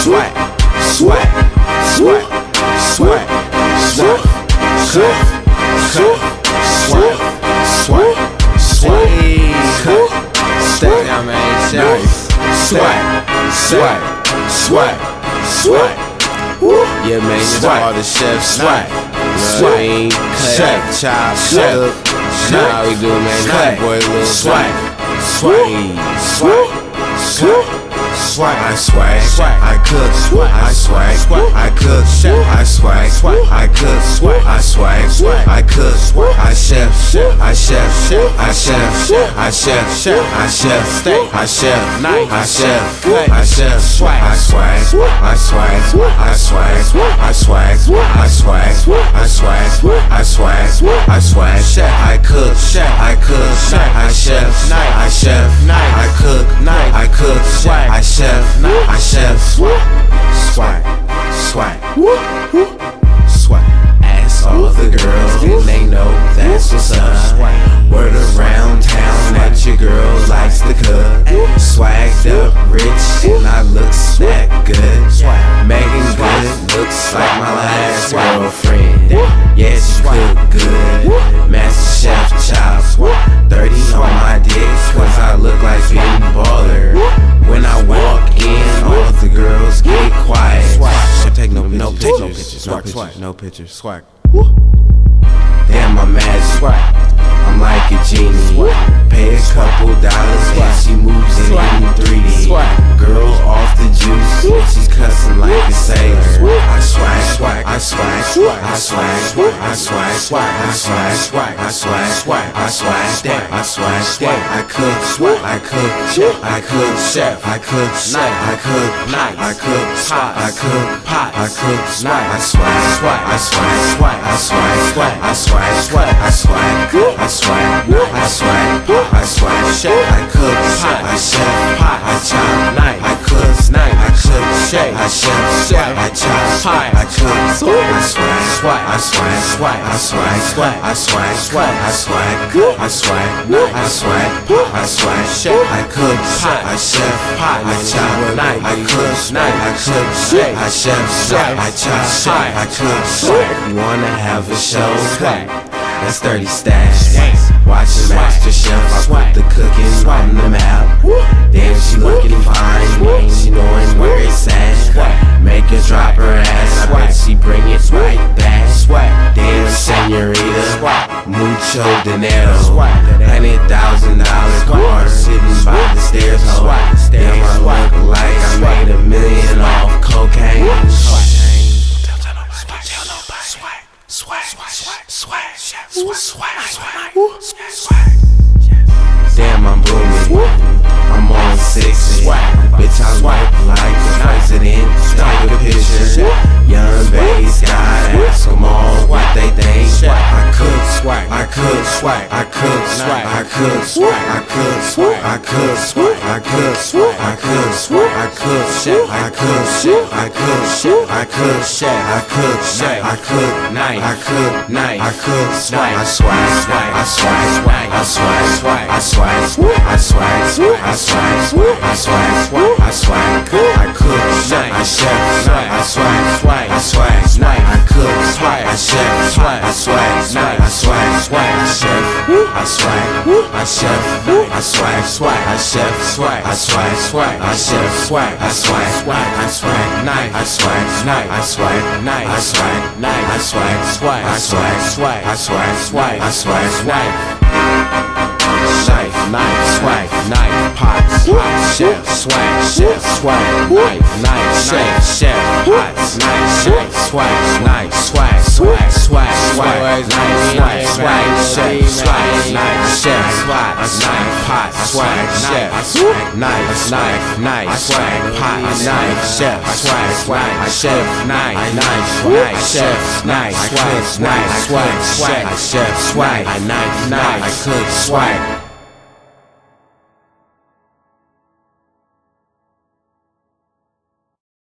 swag, swag, swag, swag, swag, cut, swag, swag, swag, cut, step down, man, nice, swag, swag, swag, swag. Yeah, man, know all the chefs swag. Swag, cut, chop, chop. Nah, how we do, man. Cut, boy, little swag, swag, swag, swag. I swag, I swag, I cook, I swag, I cook, I swag, I cook, I swag, I cook, I chef, I chef, I chef, I chef, I chef, I chef, I chef, I chef, swag, I swag, I swag, I swag, I swag, I swag, I swag, I swag, I swag, I cook, I cook, I chef, I chef, I cook, I cook, I chef, I chef, no pictures, no pictures. Swag. Damn, I'm mad swag. I'm like a genie. Swag. Pay a couple dollars and she moves in in 3D. Swag. Girl off the juice, she's cussing like a sailor. I swag, swag, I swag, swag, I swag, swag, I swag, swag, I swag, swag, I swag, swag, I swag, swag, I swag, swag. I cook, swag, I cook, I cook, chef, I cook, night, I cook, night, I cook, pot, I cook, pot, I cook, night, I swag, swag, I swag, swag, I swag, swag, I swag, swag, I swag, I swag, I swag, I swag, chef, I cook, I chef, I chop, night, I cook, night, I cook, chef, I chef, chef, I chop, I cook, I swag, swag, I swag, swag, I swag, swag, I swag, swag, I swag, I swag, I swag, I swag, chef, I cook, I chef, I chop, night, I cook, night, I cook, I chef, chef, I chop, I cook, You wanna have a show? That's 30 stacks. Watching Master Chef, I put the cooking on the map. Damn, she looking fine, she knowing where it's at. Make her drop mucho dinero. Hundred thousand dollar car, sitting by the stairs, ho. Damn, I look like I made a million off cocaine. Swag, swag, swag, swag, swag, swag, swag, swag. Damn, I'm booming. I'm on six. Bitch, I look like the president. I cook, I cook, I cook, I cook, I cook, I cook, I cook, I cook, I cook, I cook, I cook, night, I cook, night, I cook, swag, I swag, swag, I swag, swag, I swag, swag, I swag, I swag, I swag, I swag, I swag, swag, swag, I chef, I swag, I chef, I swag, swag, I chef, swag, I swag, swag, I chef, swag, I swag, swag, I swag, night, I swag, night, I swag, night, I swag, night, I swag, swag, I swag, swag, I swag, swag, I swag, swag. Knife, knife, swag, knife, pot, pot, chef, swag, chef, swag, knife, knife, chef, chef, pot, knife, chef, swag, knife, swag, swag, swag, swag, knife, knife, swag, chef, swag, knife, chef, swag, knife, pot, swag, chef, knife, knife, knife, swag, pot, knife, chef, swag, swag, chef, knife, knife, knife, chef, knife, swag, knife, swag, swag, chef, swag, knife, knife, I cook swag.